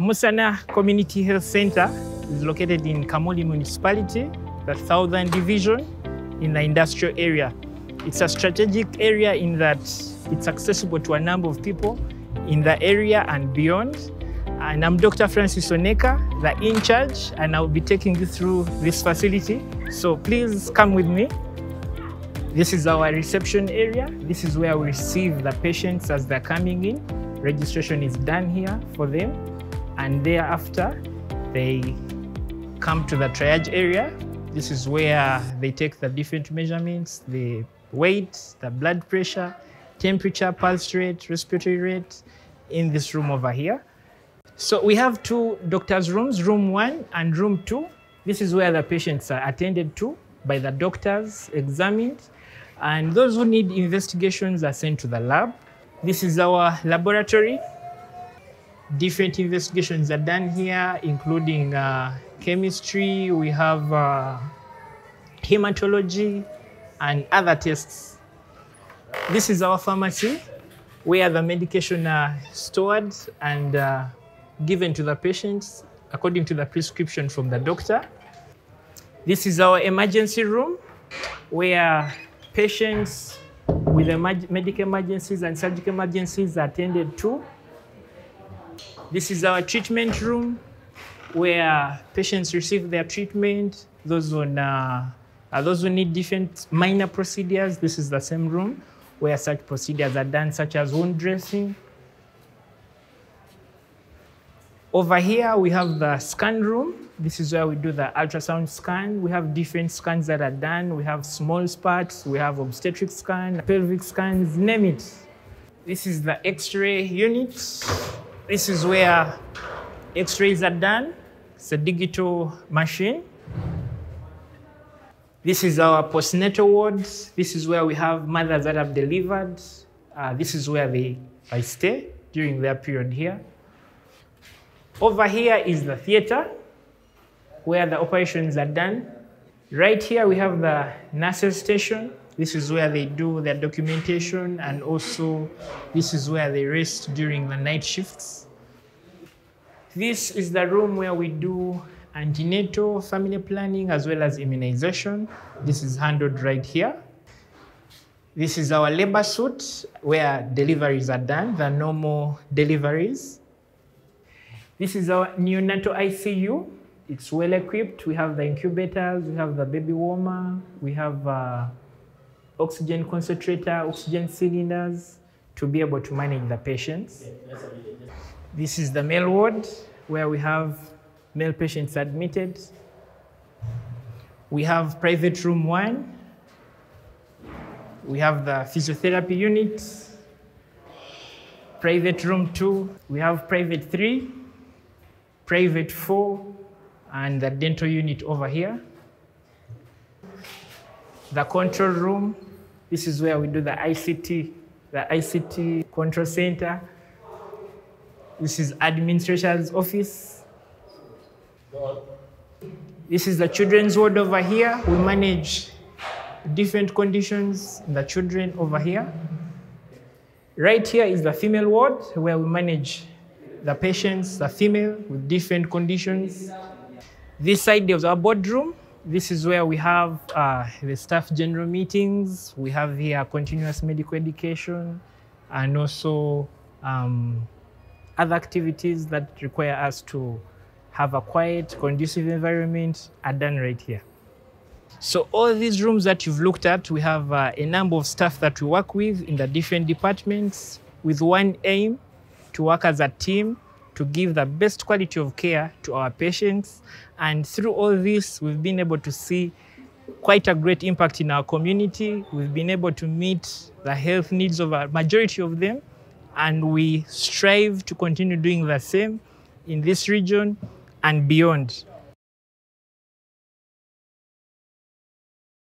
Musana Community Health Center is located in Kamuli Municipality, the Southern Division, in the industrial area. It's a strategic area in that it's accessible to a number of people in the area and beyond. And I'm Dr. Francis Oneka, the in charge, and I'll be taking you through this facility. So please come with me. This is our reception area. This is where we receive the patients as they're coming in. Registration is done here for them and thereafter they come to the triage area. This is where they take the different measurements, the weight, the blood pressure, temperature, pulse rate, respiratory rate in this room over here. So we have two doctors' rooms, room one and room two. This is where the patients are attended to by the doctors, examined, and those who need investigations are sent to the lab. This is our laboratory different investigations are done here, including uh, chemistry, we have uh, hematology, and other tests. This is our pharmacy where the medication are stored and uh, given to the patients according to the prescription from the doctor. This is our emergency room where patients with emerg medical emergencies and surgical emergencies are attended to this is our treatment room where patients receive their treatment. Those, uh, those who need different minor procedures, this is the same room where such procedures are done, such as wound dressing. Over here, we have the scan room. This is where we do the ultrasound scan. We have different scans that are done. We have small parts, we have obstetric scan, pelvic scans, name it. This is the x-ray unit. This is where x-rays are done. It's a digital machine. This is our postnatal ward. This is where we have mothers that have delivered. Uh, this is where they, they stay during their period here. Over here is the theater where the operations are done. Right here we have the nurses station. This is where they do their documentation and also this is where they rest during the night shifts. This is the room where we do antenatal family planning as well as immunization. This is handled right here. This is our labor suite where deliveries are done, the normal deliveries. This is our neonatal ICU. It's well equipped. We have the incubators, we have the baby warmer, we have uh, oxygen concentrator, oxygen cylinders to be able to manage the patients. This is the male ward where we have male patients admitted. We have private room one. We have the physiotherapy unit. Private room two. We have private three, private four, and the dental unit over here. The control room. This is where we do the ICT, the ICT control center. This is administrator's office. This is the children's ward over here. We manage different conditions in the children over here. Right here is the female ward where we manage the patients, the female with different conditions. This side is our boardroom. This is where we have uh, the staff general meetings. We have here continuous medical education and also um, other activities that require us to have a quiet, conducive environment are done right here. So all these rooms that you've looked at, we have uh, a number of staff that we work with in the different departments with one aim to work as a team to give the best quality of care to our patients. And through all this, we've been able to see quite a great impact in our community. We've been able to meet the health needs of a majority of them and we strive to continue doing the same in this region and beyond.